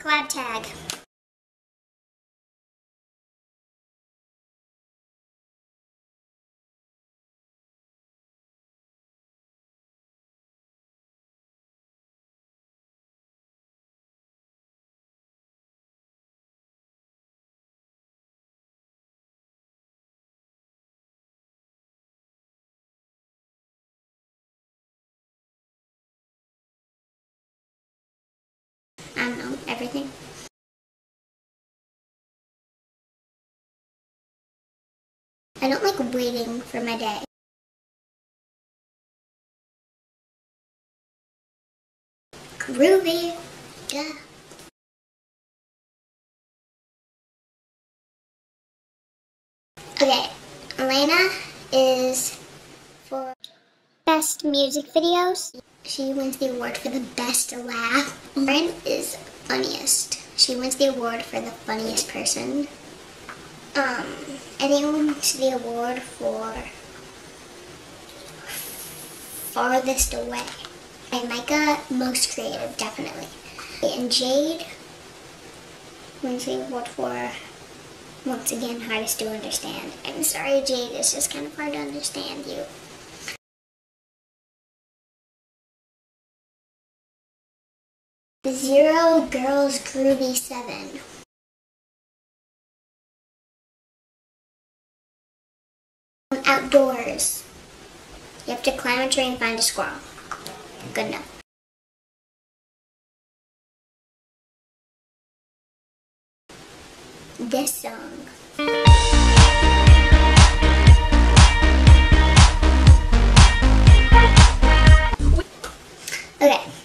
collab tag. Don't know, everything. I don't like waiting for my day. Groovy. Yeah. Okay, Elena is for best music videos. She wins the award for the best laugh. Lauren is funniest. She wins the award for the funniest person. Um, Eddie wins the award for farthest away. And Micah, most creative, definitely. And Jade wins the award for, once again, hardest to understand. I'm sorry, Jade, it's just kind of hard to understand you. Zero Girls Groovy 7. Outdoors. You have to climb a tree and find a squirrel. Good enough. This song. Okay.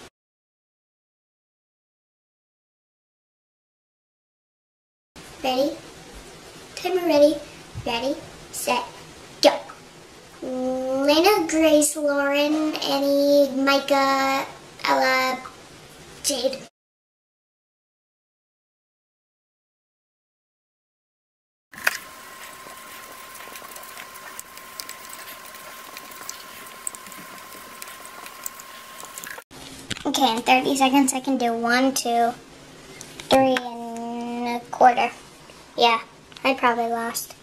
Ready? Timer ready. Ready, set, go. Lena, Grace, Lauren, Annie, Micah, Ella, Jade. Okay, in 30 seconds I can do one, two, three, and a quarter. Yeah, I probably lost.